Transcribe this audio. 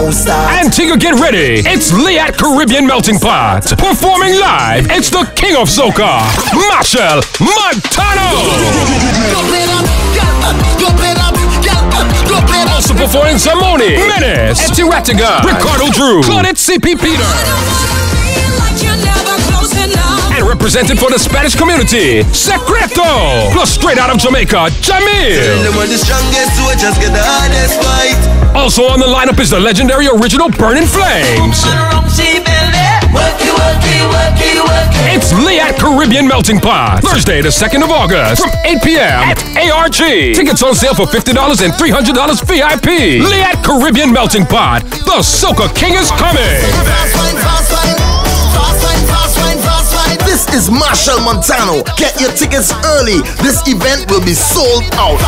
we now start. Antigua, get ready. It's Liat Caribbean Melting Pot. Performing live, it's the king of soca, Machel Montano. Also performing Zamoni, Menace, Etiwatiga, Ricardo Drew, Claudette C.P. Peter. And represented for the Spanish community, Secreto. Plus straight out of Jamaica, Jahmiel. Also on the lineup is the legendary original Burning Flames. It's Liat Caribbean Melting Pot. Thursday, the 2nd of August from 8 p.m. at ARG. Tickets on sale for $50 and $300 VIP. Liat Caribbean Melting Pot. The Soca King is coming. This is Machel Montano. Get your tickets early. This event will be sold out.